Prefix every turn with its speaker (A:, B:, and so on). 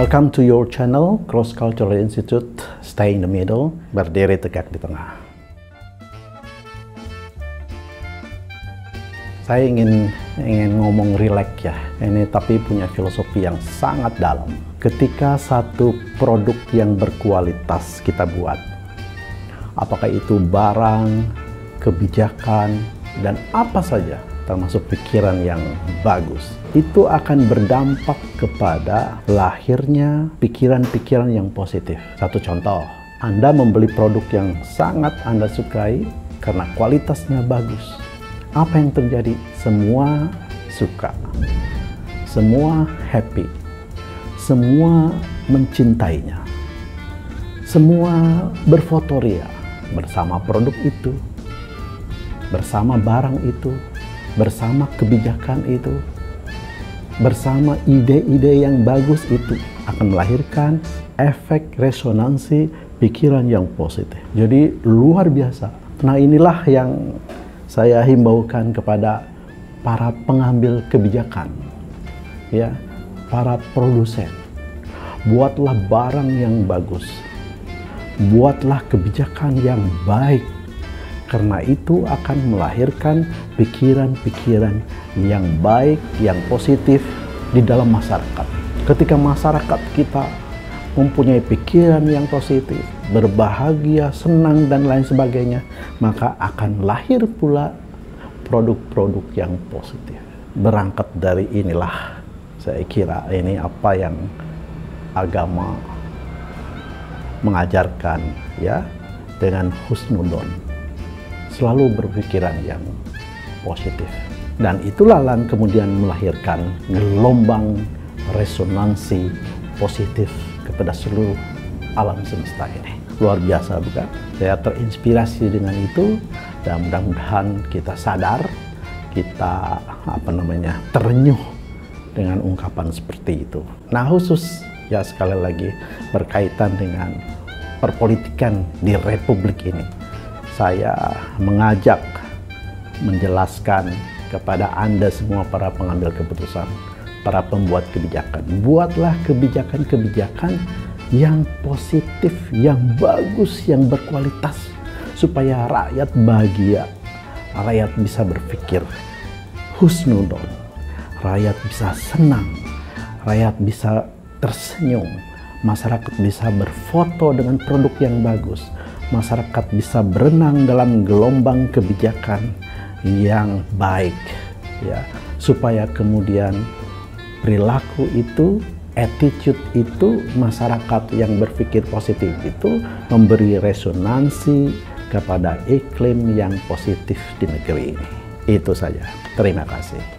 A: Welcome to your channel, Cross Cultural Institute, Stay in the Middle, berdiri tegak di tengah. Saya ingin ingin ngomong relax ya, ini tapi punya filosofi yang sangat dalam. Ketika satu produk yang berkualitas kita buat, apakah itu barang, kebijakan, dan apa saja, termasuk pikiran yang bagus, itu akan berdampak kepada lahirnya pikiran-pikiran yang positif. Satu contoh, Anda membeli produk yang sangat Anda sukai karena kualitasnya bagus. Apa yang terjadi? Semua suka, semua happy, semua mencintainya, semua berfotoria bersama produk itu, bersama barang itu, bersama kebijakan itu, bersama ide-ide yang bagus itu akan melahirkan efek resonansi pikiran yang positif. Jadi luar biasa. Nah inilah yang saya himbaukan kepada para pengambil kebijakan, ya, para produsen. Buatlah barang yang bagus, buatlah kebijakan yang baik karena itu akan melahirkan pikiran-pikiran yang baik, yang positif di dalam masyarakat. Ketika masyarakat kita mempunyai pikiran yang positif, berbahagia, senang, dan lain sebagainya, maka akan lahir pula produk-produk yang positif. Berangkat dari inilah, saya kira ini apa yang agama mengajarkan ya dengan husnudon selalu berpikiran yang positif. Dan itulah yang kemudian melahirkan gelombang resonansi positif kepada seluruh alam semesta ini. Luar biasa bukan? Saya terinspirasi dengan itu dan mudah-mudahan kita sadar, kita apa namanya terenyuh dengan ungkapan seperti itu. Nah khusus ya sekali lagi berkaitan dengan perpolitikan di Republik ini saya mengajak menjelaskan kepada Anda semua para pengambil keputusan, para pembuat kebijakan. Buatlah kebijakan-kebijakan yang positif, yang bagus, yang berkualitas supaya rakyat bahagia, rakyat bisa berpikir husnudon, rakyat bisa senang, rakyat bisa tersenyum, masyarakat bisa berfoto dengan produk yang bagus, masyarakat bisa berenang dalam gelombang kebijakan yang baik ya supaya kemudian perilaku itu attitude itu masyarakat yang berpikir positif itu memberi resonansi kepada iklim yang positif di negeri ini. Itu saja. Terima kasih